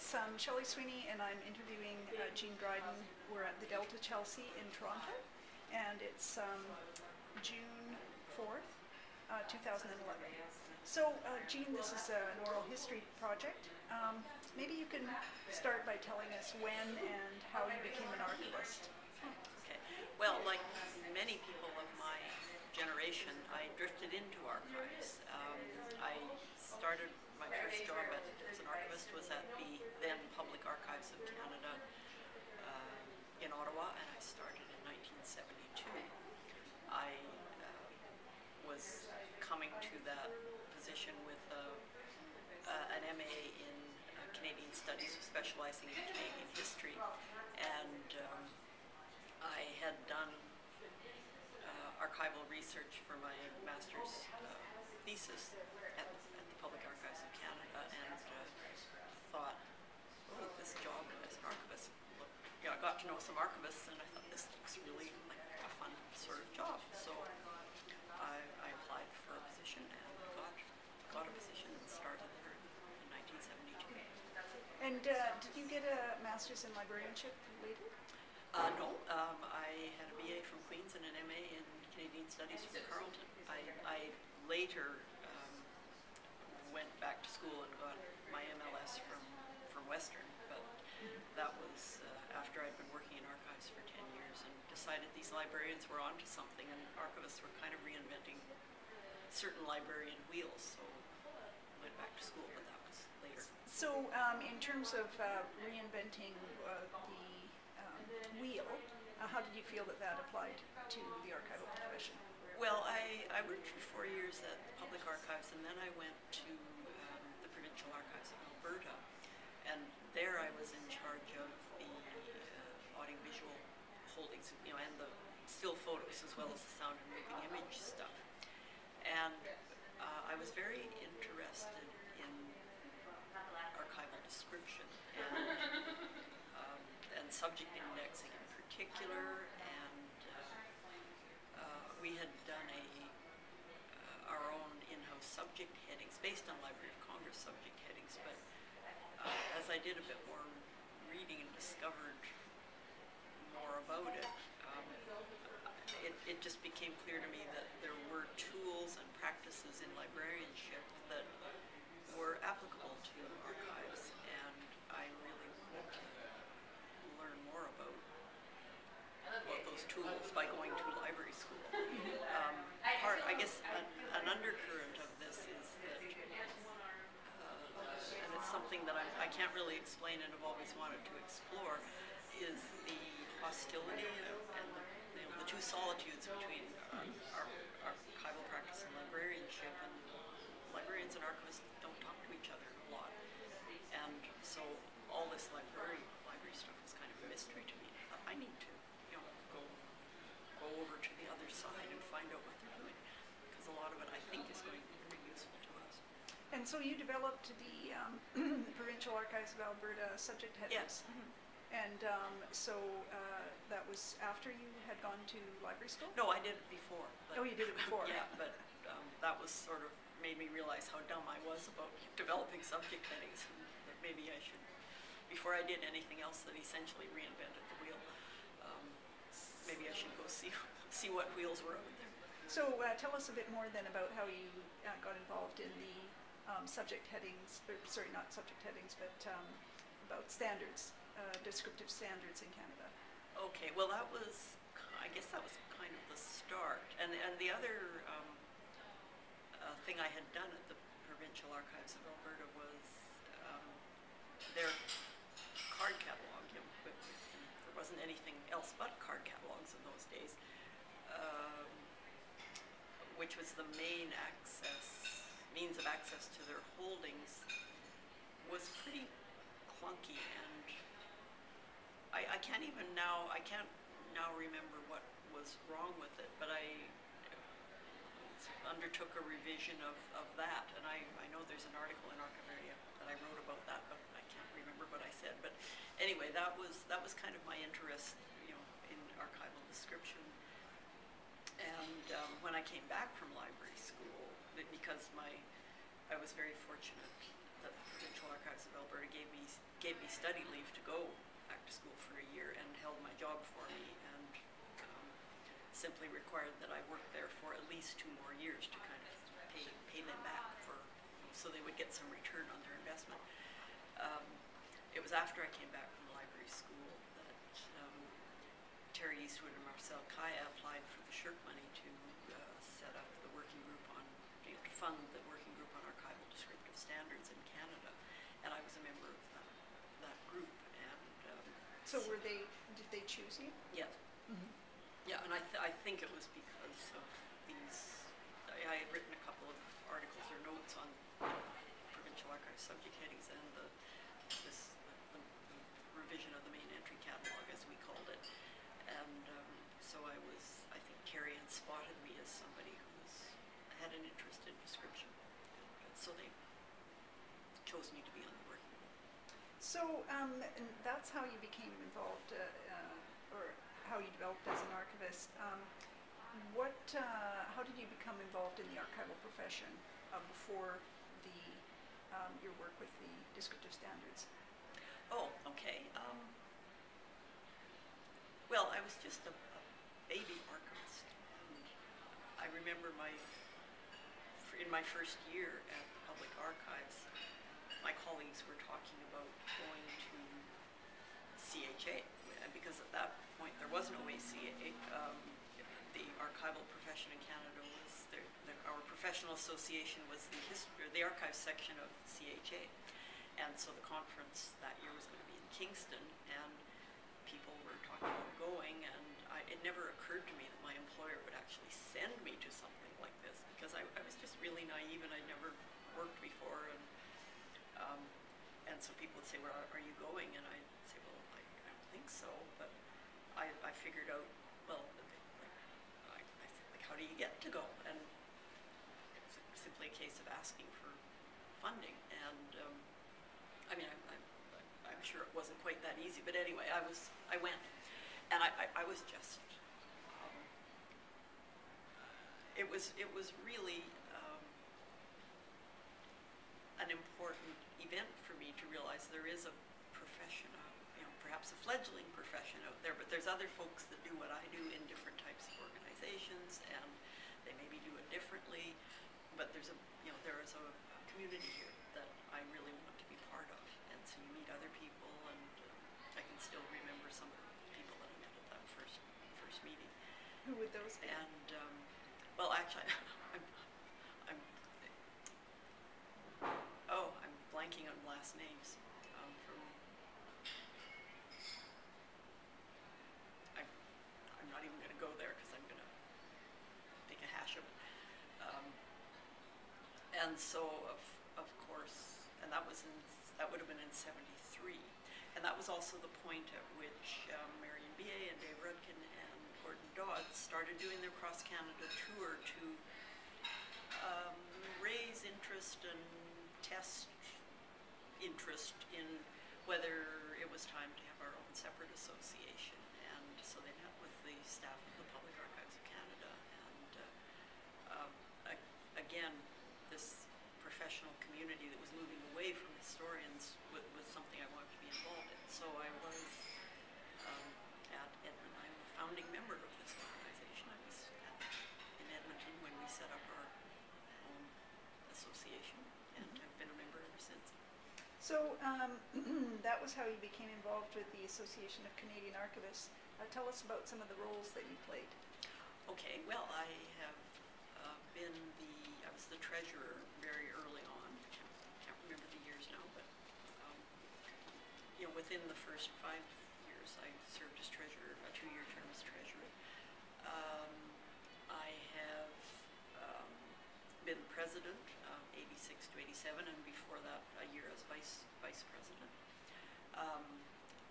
it's um, Shelley Sweeney, and I'm interviewing uh, Jean Dryden. We're at the Delta Chelsea in Toronto, and it's um, June 4th, uh, 2011. So, uh, Jean, this is an oral history project. Um, maybe you can start by telling us when and how you became an archivist. Okay. Well, like many people generation, I drifted into archives. Um, I started my first job at, as an archivist was at the then Public Archives of Canada uh, in Ottawa, and I started in 1972. I uh, was coming to that position with uh, uh an MA in Canadian Studies, specializing in Canadian history, and um, I had done archival research for my master's thesis at, at the Public Archives of Canada and uh, thought, oh, this job as an archivist, looked, I got to know some archivists and I thought this looks really like a fun sort of job. So I, I applied for a position and got, got a position and started there in 1972. And uh, did you get a master's in librarianship later? Uh, no, um, I had a BA from Queen's and an MA in Canadian Studies from Carleton. I, I later um, went back to school and got my MLS from, from Western, but that was uh, after I'd been working in archives for 10 years and decided these librarians were onto something and archivists were kind of reinventing certain librarian wheels, so I went back to school, but that was later. So um, in terms of uh, reinventing uh, the wheel, uh, how did you feel that that applied to the archival profession? Well, I, I worked for four years at the Public Archives, and then I went to um, the Provincial Archives of Alberta. And there I was in charge of the uh, audiovisual holdings, you know, and the still photos as well as the sound and moving image stuff. And uh, I was very interested in archival description and, subject indexing in particular, and we had done a uh, our own in-house subject headings based on Library of Congress subject headings, but uh, as I did a bit more reading and discovered more about it, um, it, it just became clear to me that there were tools and practices in librarianship that were applicable to archives, and I really wanted to learn more about, about those tools by going to library school. Um, part, I guess, an, an, undercurrent of this is that, uh, and it's something that I, I can't really explain and have always wanted to explore, is the hostility and the, you know, the two solitudes between our, our archival practice and librarianship. And librarians and archivists don't talk to each other a lot. And so all this library library stuff is kind of a mystery to me. I need to go over to the other side and find out what they're doing. Because a lot of it, I think, is going to be very useful to us. And so you developed the, um, the Provincial Archives of Alberta subject headings. Yes. Mm -hmm. And um, so uh, that was after you had gone to library school? No, I did it before. oh, you did it before? yeah, but um, that was sort of made me realize how dumb I was about developing subject headings. And that maybe I should, before I did anything else that essentially reinvented maybe I should go see see what wheels were over there. So uh, tell us a bit more then about how you uh, got involved in the um, subject headings, or, sorry, not subject headings, but um, about standards, uh, descriptive standards in Canada. Okay, well that was, I guess that was kind of the start. And, and the other um, uh, thing I had done at the Provincial Archives of Alberta was um, their card catalog. You know, there wasn't anything else but card catalogs in those days, um, which was the main access, means of access to their holdings, was pretty clunky and I, I can't even now, I can't now remember what was wrong with it, but I undertook a revision of, of that, and I, I know there's an article in Archivaria that I wrote about that, but I can't remember what I said. But anyway, that was that was kind of my interest, you know, in archival description. And um, when I came back from library school, because my I was very fortunate that the Provincial Archives of Alberta gave me gave me study leave to go back to school for a year and held my job for me and um, simply required that I work there for at least two more years to kind of pay, pay them back for, so they would get some return on their investment. Um, it was after I came back from library school Terry Eastwood and Marcel Caya applied for the SSHRC money to uh, set up the working group on, you know, to fund the working group on archival descriptive standards in Canada. And I was a member of that, that group and um, So were they, did they choose you? yeah, yeah, and I, th- I think it was because of these, I, I had written a couple of articles or notes on you know, provincial archive subject headings and the, this, the, the revision of the main entry catalog, as we called it. And, um, so I was, I think Carrie had spotted me as somebody who was, had an interest in description. And So they chose me to be on the working group. So um, and that's how you became involved, uh, uh, or how you developed as an archivist. Um, what, uh, how did you become involved in the archival profession uh, before the um, your work with the descriptive standards? Oh, okay. Well, I was just a, a baby archivist. And I remember my, in my first year at the Public Archives, my colleagues were talking about going to CHA, because at that point there was no ACA. Um, the archival profession in Canada was, there, the, our professional association was the history, the archive section of CHA. And so the conference that year was going to be in Kingston, and people were talking about going, and I, it never occurred to me that my employer would actually send me to something like this because I, I was just really naive and I'd never worked before, and um, and so people would say, "Well, are, you going?" And I'd say, "Well, I, I don't think so," but I, I figured out, well, like, I, I said, like, how do you get to go? And it's simply a case of asking for funding, and um, I mean, I'm, I'm, I'm sure it wasn't quite that easy, but anyway, I was, I went, and I, I, I was just, um, it was, it was really um, an important event for me to realize there is a profession, uh, you know, perhaps a fledgling profession out there, but there's other folks that do what I do in different types of organizations, and they maybe do it differently, but there's a, you know, there is a community here that I really want to be part of, and so you meet other people, and uh, I can still remember some of the people that I met at that first, first meeting. Who would those be? And, um, well, actually, I'm, I'm, oh, I'm blanking on last names, um, from, I'm, I'm not even gonna go there, cause I'm gonna make a hash of it. Um, and so, of, of course, and that was in, that would have been in seventy-three. And that was also the point at which um, Marion Beyea and Dave Rudkin and Gordon Dodds started doing their cross-Canada tour to um, raise interest and test interest in whether it was time to have our own separate association. And so they met with the staff of the Public Archives of Canada. And uh, um, again, this professional community that was moving away from historians was, was something I wanted to be involved in. So I was um, at Edmonton. I'm a founding member of this organization. I was in Edmonton when we set up our own association, and I've been a member ever since. So um, that was how you became involved with the Association of Canadian Archivists. Uh, tell us about some of the roles that you played. Okay, well, I have uh, been the, I was the treasurer very early on. Can't, can't remember the years now, but, um, you know, within the first five years, I served as treasurer, a two-year term as treasurer. Um, I have um, been president, um, 86 to 87, and before that, a year as vice vice president. Um,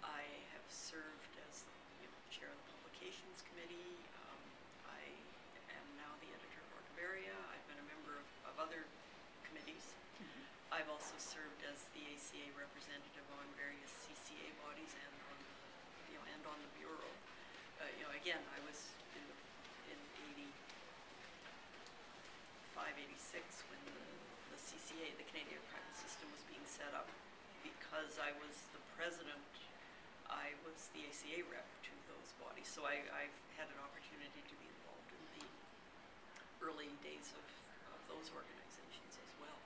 I have served as you know, chair of the publications committee. Um, I am now the editor of Archivaria. I've been a member of, of other committees. I've also served as the ACA representative on various CCA bodies and on, and on the bureau. Uh, you know, again, I was in, in 85, 86 when the, the CCA, the Canadian Archival System, was being set up because I was the president, I was the ACA rep to those bodies. So I, I've had an opportunity to be involved in the early days of, of those organizations as well.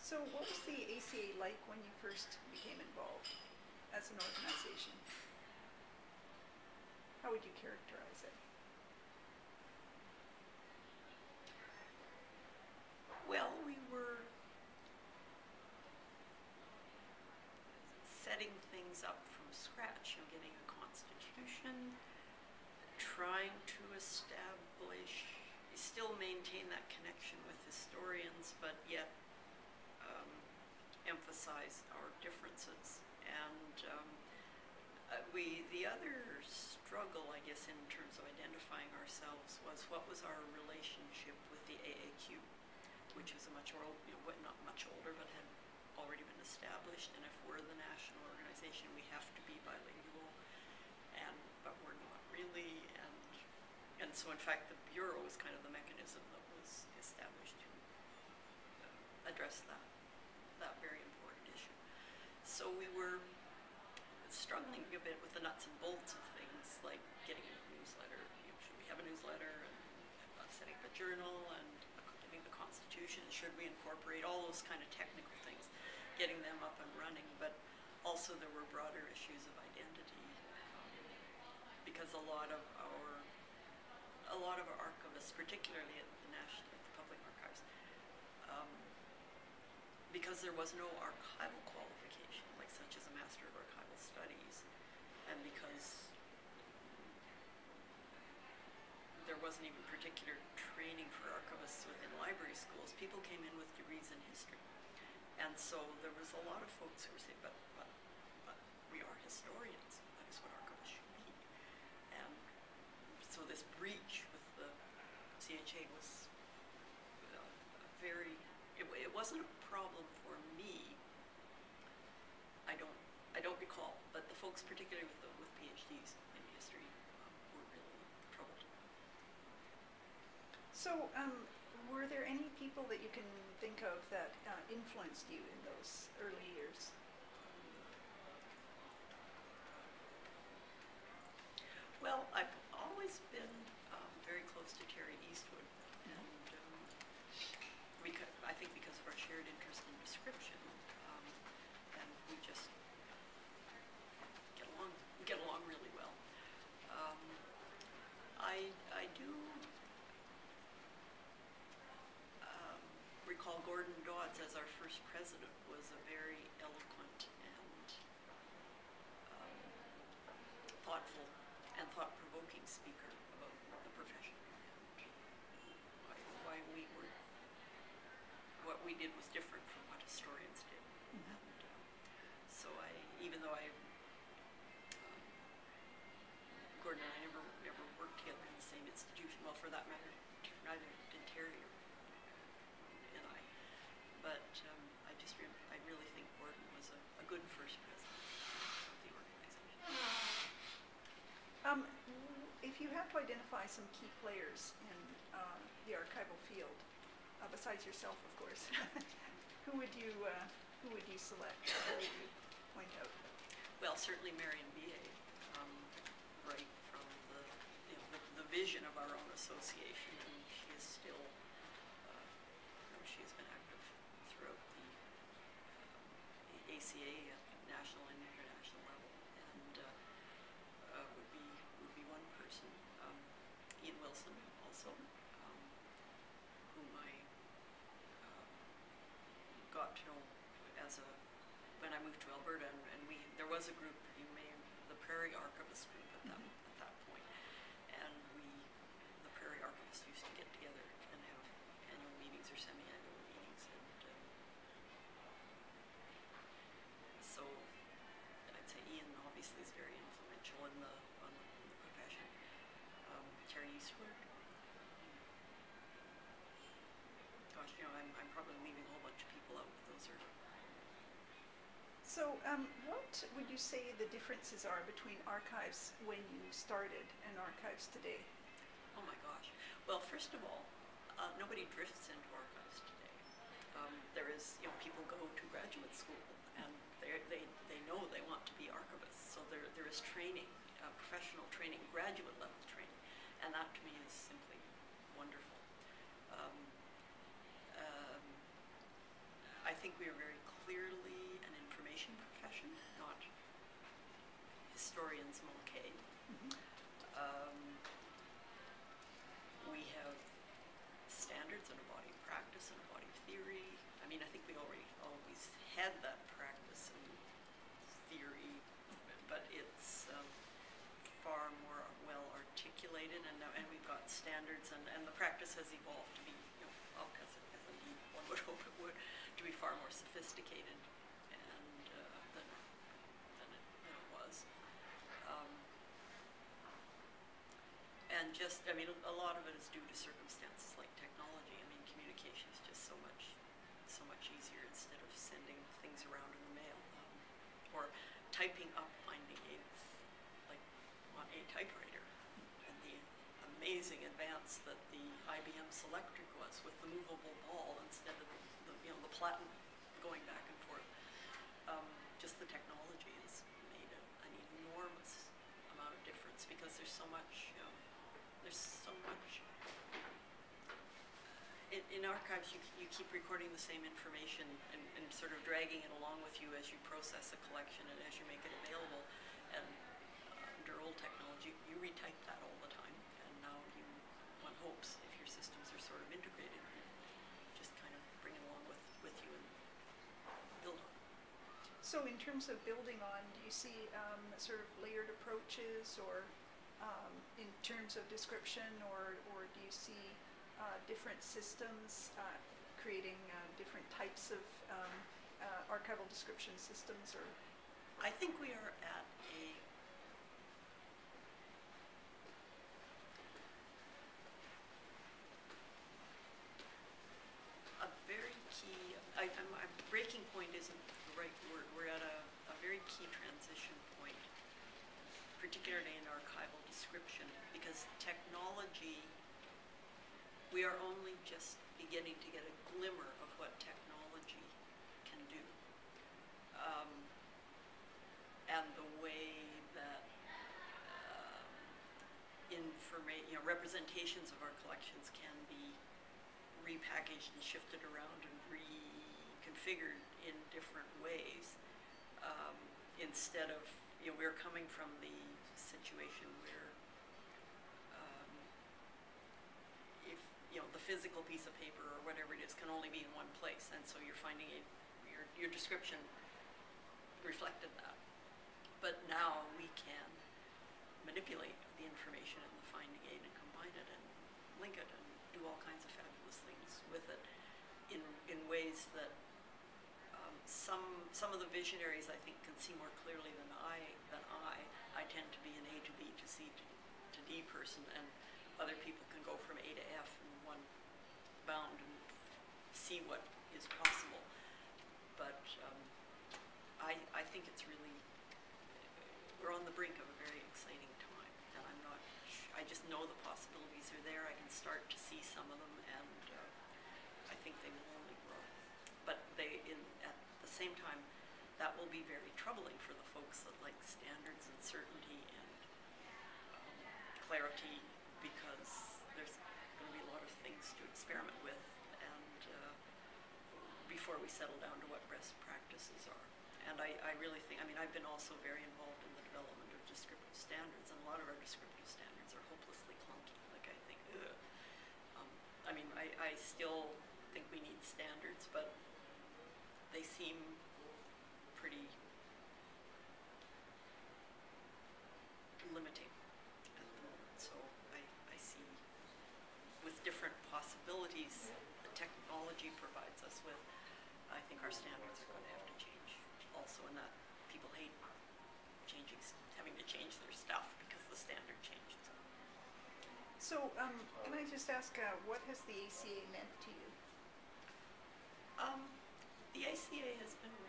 So what was the ACA like when you first became involved as an organization? How would you characterize it? Well, we were setting things up from scratch, know, getting a constitution, trying to establish, still maintain that connection with historians, but yet um, emphasize our differences. And um, we, the other struggle, I guess, in terms of identifying ourselves was what was our relationship with the AAQ, which was a much old, you know, not much older, but had already been established. And if we're the national organization, we have to be bilingual, and but we're not really. And and so, in fact, the bureau was kind of the mechanism that was established to uh, address that that very important issue. So we were struggling a bit with the nuts and bolts of things like getting a newsletter. You know, should we have a newsletter and uh, setting up a journal and getting the Constitution? Should we incorporate all those kind of technical things, getting them up and running? But also there were broader issues of identity um, because a lot of our a lot of our archivists, particularly at the National at the Public Archives, um, because there was no archival qualification, like such as a Master of Archival Studies, and because there wasn't even particular training for archivists within library schools, people came in with degrees in history. And so there was a lot of folks who were saying, but, but, but we are historians, that is what archivists should be. And so this breach with the CHA was uh, very, it, wa- it wasn't a problem for me. I don't, I don't recall, but the folks, particularly with the, with PhDs in history, um, were really troubled. So, um, were there any people that you can think of that uh, influenced you in those early years? Well, I've always been um, very close to Terry Eastwood, and um, we could, I think because of our shared interest in description, um, and we just get along get along really well. Um, I I do um, recall Gordon Dodds as our first president was a very eloquent and um, thoughtful and thought-provoking speaker about the profession and why, why we were what we did was different from what historians did. And uh, so I, even though I, um, Gordon and I never never worked together in the same institution. Well, for that matter, Ter- neither did Terry and I. But um, I just re- I really think Gordon was a, a good first president of the organization. Um, if you have to identify some key players in uh, the archival field, uh, besides yourself, of course, who would you uh, who would you select? Who would you point out? Well, certainly Marion Beyea Um, right from the, you know, the, the vision of our own association, and she is still, uh, you know, she has been active throughout the, the ACA at national and international level, and uh, uh, would be would be one person. Um, Ian Wilson also, um, whom I um, got to know as a when I moved to Alberta, and, and we there was a group you may the Prairie Archivist group at that at that point, and we the Prairie Archivists used to get together and have annual meetings or semi-annual meetings, and um, so I'd say Ian obviously is very influential in the on the, in the profession. Um, Terry Eastwood. Gosh, you know, I'm I'm probably leaving a whole bunch of people out, but those are So, um, what would you say the differences are between archives when you started and archives today? Oh my gosh. Well, first of all, uh, nobody drifts into archives today. Um, there is, you know, people go to graduate school and they they know they want to be archivists. So there, there is training, uh, professional training, graduate level training, and that to me is simply wonderful. Um, um, I think we are very clearly an information profession, not historians Mulcahy. Um, we have standards and a body of practice and a body of theory. I mean, I think we already always had that practice and theory, but it's um, far more well articulated, and and we've got standards, and, and the practice has evolved to be, you know, up as, as indeed one would hope it would, to be far more sophisticated and uh, than than it, than it was. Um, and just, I mean, a lot of it is due to circumstances like technology. I mean, communication is just so much, so much easier instead of sending things around in the mail um, or typing up finding aids like on a typewriter. And the amazing advance that the IBM Selectric was with the movable ball instead of the, the you know the platen going back and forth. Um, just the technology has made a, an enormous amount of difference because there's so much. You know, there's so much. In, in archives, you, you keep recording the same information and, and sort of dragging it along with you as you process a collection and as you make it available. And uh, under old technology, you retype that all the time. And now you, one hopes, if your systems are sort of integrated, just kind of bring it along with, with you and build on. So in terms of building on, do you see um, sort of layered approaches or um, in terms of description or, or do you see uh, different systems uh, creating uh, different types of um, uh, archival description systems or I think we are at a a very key. I, I'm, I'm breaking point isn't the right word. We're at a, a very key transition particularly in archival description, because technology. We are only just beginning to get a glimmer of what technology can do um, and the way that um, informa- you know, representations of our collections can be repackaged and shifted around and reconfigured in different ways. Um, instead of, you know, we're coming from the situation where um, if, you know, the physical piece of paper or whatever it is can only be in one place, and so you're finding a, your, your description reflected that. But now we can manipulate the information in the finding aid and combine it and link it and do all kinds of fabulous things with it in, in ways that um, some, some of the visionaries I think can see more clearly than I, than I. I tend to be an A to B to C to, D person and other people can go from A to F in one bound and see what is possible. But um, I, I think it's really, we're on the brink of a very exciting time, and I'm not, I just know the possibilities are there. I can start to see some of them, and uh, I think they will only grow. But they, in at the same time, that will be very troubling for the folks that like standards and certainty and um, clarity, because there's going to be a lot of things to experiment with, and uh, before we settle down to what best practices are. And I, I really think, I mean, I've been also very involved in the development of descriptive standards, and a lot of our descriptive standards are hopelessly clunky. Like, I think, ugh. Um, I mean, I, I still think we need standards, but they seem pretty limiting at the moment. So I, I see with different possibilities the technology provides us with, I think our standards are going to have to change also, in that people hate changing, having to change their stuff because the standard changed. So. um, can I just ask uh, what has the ACA meant to you Um, the ACA has been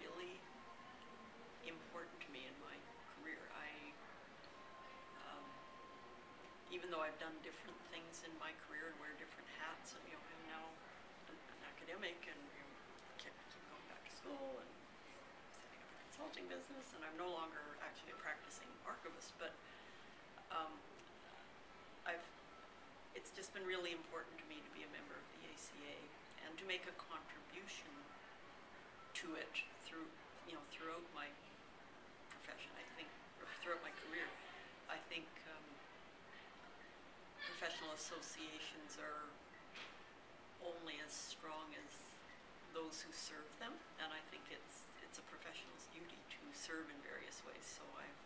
important to me in my career. I, um, even though I've done different things in my career and wear different hats, and you know, I'm now an, an academic and you know, keep, going back to school and setting up a consulting business, and I'm no longer actually a practicing archivist, but um, I've, it's just been really important to me to be a member of the ACA and to make a contribution to it through, you know, throughout my profession, I think, or throughout my career. I think um, professional associations are only as strong as those who serve them, and I think it's it's a professional's duty to serve in various ways. So I've,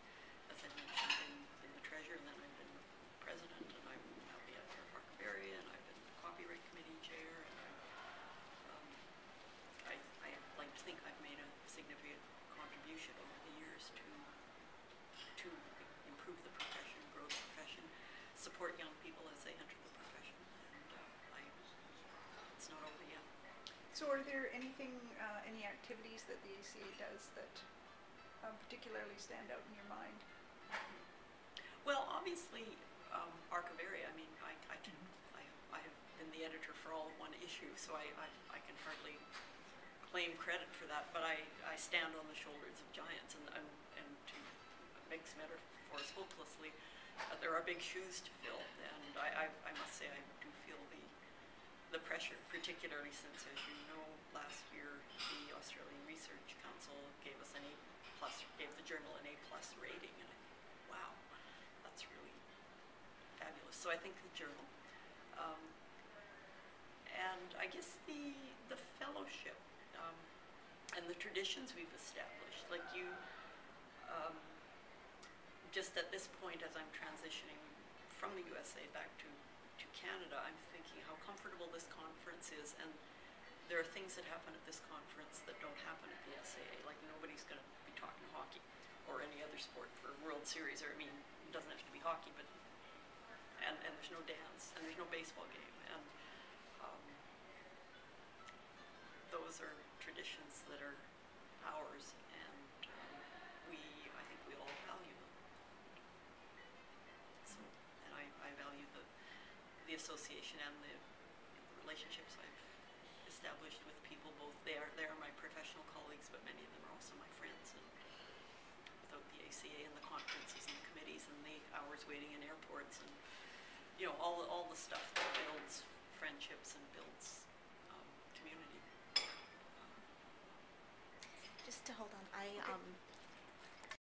as I mentioned, been, been the treasurer, and then I've been president, and I'm now the editor of Archivaria, and I've been the copyright committee chair, and I'm, um, I I like to think I've made a significant contribution over the years to to improve the profession, grow the profession, support young people as they enter the profession, and uh, I it's not over yet. So are there anything, uh, any activities that the ACA does that um, particularly stand out in your mind? Well, obviously, um, Archivaria, I mean, I, I can, I, I have been the editor for all of one issue, so I, I, I can hardly claim credit for that, but I, I stand on the shoulders of giants, and, and, and to mix metaphors hopelessly, uh, there are big shoes to fill, and I, I, I must say I do feel the, the pressure, particularly since, as you know, last year, the Australian Research Council gave us an A plus, gave the journal an A plus rating, and I think, wow, that's really fabulous. So I think the journal, um, and I guess the the fellowship um, and the traditions we've established. Like you, um, just at this point, as I'm transitioning from the USA back to to Canada, I'm thinking how comfortable this conference is, and there are things that happen at this conference that don't happen at the SAA. Like nobody's going to be talking hockey or any other sport for World Series, or I mean, it doesn't have to be hockey, but and and there's no dance and there's no baseball game, and um, those are traditions that are ours, and um, we I think we all value them. So, and I, I value the the association and the relationships I've established with people. Both they are they are my professional colleagues, but many of them are also my friends. And without the ACA and the conferences and the committees and the hours waiting in airports and you know all all the stuff that builds friendships and builds um, community. Just to hold on, I um